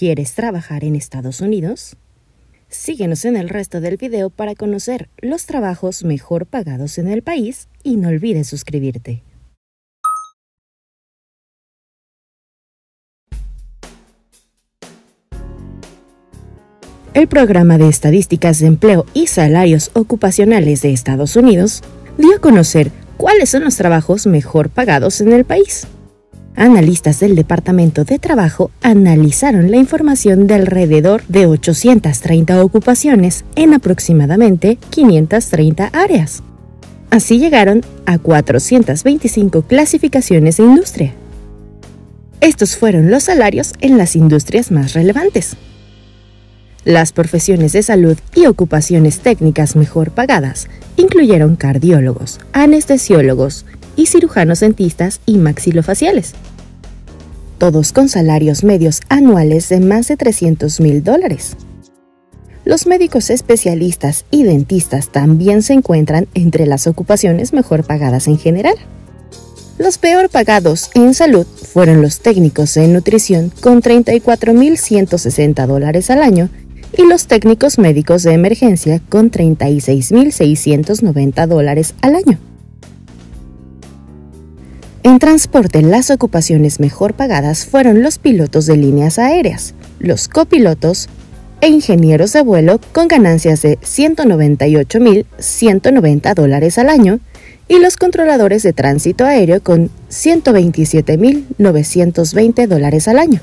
¿Quieres trabajar en Estados Unidos? Síguenos en el resto del video para conocer los trabajos mejor pagados en el país y no olvides suscribirte. El Programa de Estadísticas de Empleo y Salarios Ocupacionales de Estados Unidos dio a conocer cuáles son los trabajos mejor pagados en el país. Analistas del Departamento de Trabajo analizaron la información de alrededor de 830 ocupaciones en aproximadamente 530 áreas. Así llegaron a 425 clasificaciones de industria. Estos fueron los salarios en las industrias más relevantes. Las profesiones de salud y ocupaciones técnicas mejor pagadas incluyeron cardiólogos, anestesiólogos y cirujanos dentistas y maxilofaciales, todos con salarios medios anuales de más de 300 mil dólares. Los médicos especialistas y dentistas también se encuentran entre las ocupaciones mejor pagadas en general. Los peor pagados en salud fueron los técnicos en nutrición con 34.160 dólares al año y los técnicos médicos de emergencia con 36.690 dólares al año. En transporte, las ocupaciones mejor pagadas fueron los pilotos de líneas aéreas, los copilotos e ingenieros de vuelo con ganancias de 198.190 dólares al año y los controladores de tránsito aéreo con 127.920 dólares al año.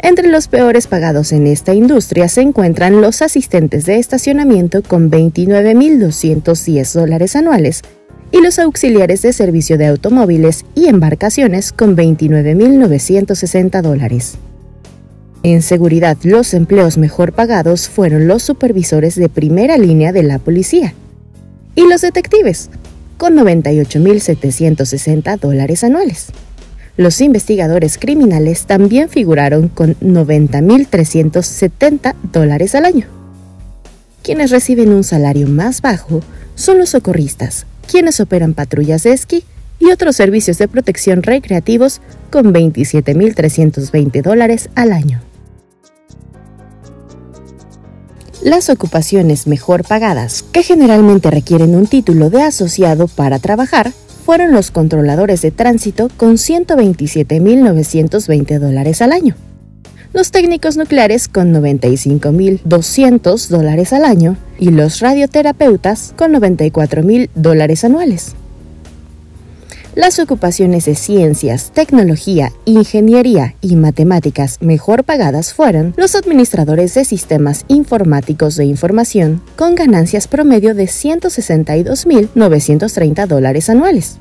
Entre los peores pagados en esta industria se encuentran los asistentes de estacionamiento con 29.210 dólares anuales y los auxiliares de servicio de automóviles y embarcaciones con 29.960 dólares. En seguridad, los empleos mejor pagados fueron los supervisores de primera línea de la policía y los detectives, con 98.760 dólares anuales. Los investigadores criminales también figuraron con 90.370 dólares al año. Quienes reciben un salario más bajo son los socorristas, quienes operan patrullas de esquí y otros servicios de protección recreativos con 27.320 dólares al año. Las ocupaciones mejor pagadas, que generalmente requieren un título de asociado para trabajar, fueron los controladores de tránsito con 127.920 dólares al año, los técnicos nucleares con 95.200 dólares al año y los radioterapeutas con 94.000 dólares anuales. Las ocupaciones de ciencias, tecnología, ingeniería y matemáticas mejor pagadas fueron los administradores de sistemas informáticos de información con ganancias promedio de 162.930 dólares anuales.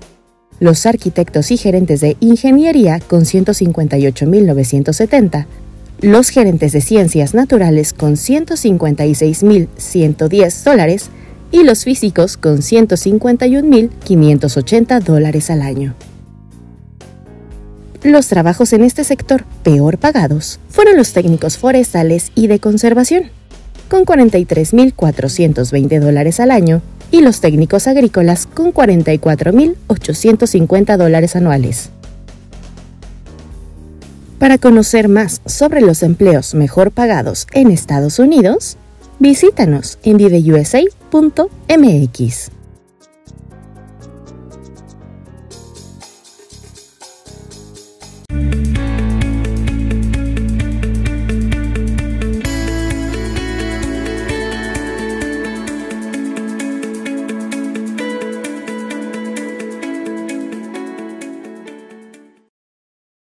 Los arquitectos y gerentes de ingeniería con 158.970, los gerentes de ciencias naturales con 156.110 dólares y los físicos con 151.580 dólares al año. Los trabajos en este sector peor pagados fueron los técnicos forestales y de conservación, con 43.420 dólares al año, y los técnicos agrícolas con 44.850 dólares anuales. Para conocer más sobre los empleos mejor pagados en Estados Unidos, visítanos en videusa.mx.